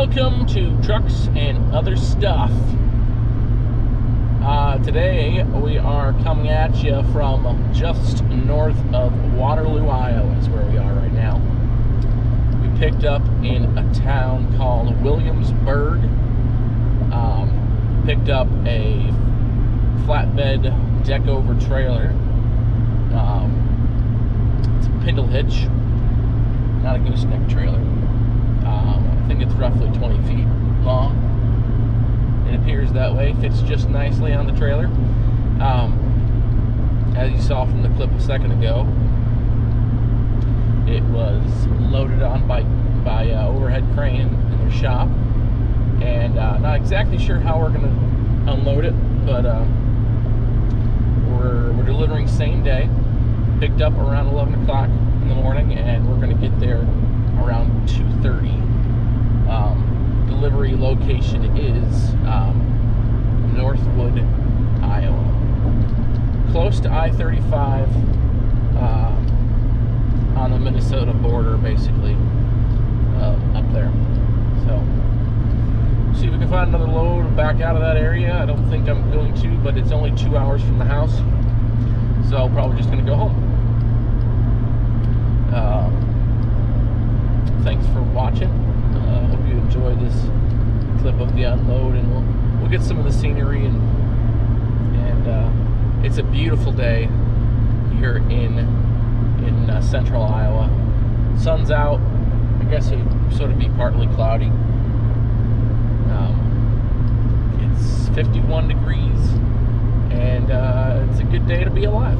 Welcome to Trucks and Other Stuff. Uh, today we are coming at you from just north of Waterloo, Iowa, is where we are right now. We picked up in a town called Williamsburg. Um, picked up a flatbed deck over trailer. Um, it's a pintle hitch, not a gooseneck trailer. Um, think it's roughly 20 feet long. It appears that way. Fits just nicely on the trailer. Um, as you saw from the clip a second ago, it was loaded on by by uh, overhead crane in their shop, and uh, not exactly sure how we're going to unload it, but uh, we're we're delivering same day. Picked up around 11 o'clock in the morning, and we're going to get there around 2:30. Delivery location is um, Northwood, Iowa, close to I-35, uh, on the Minnesota border, basically uh, up there. So, see if we can find another load back out of that area. I don't think I'm going to, but it's only two hours from the house, so probably just going to go home. Uh, thanks for watching. Enjoy this clip of the unload, and we'll we'll get some of the scenery and and uh, it's a beautiful day here in in uh, central Iowa. Sun's out. I guess it would sort of be partly cloudy. Um, it's 51 degrees, and uh, it's a good day to be alive.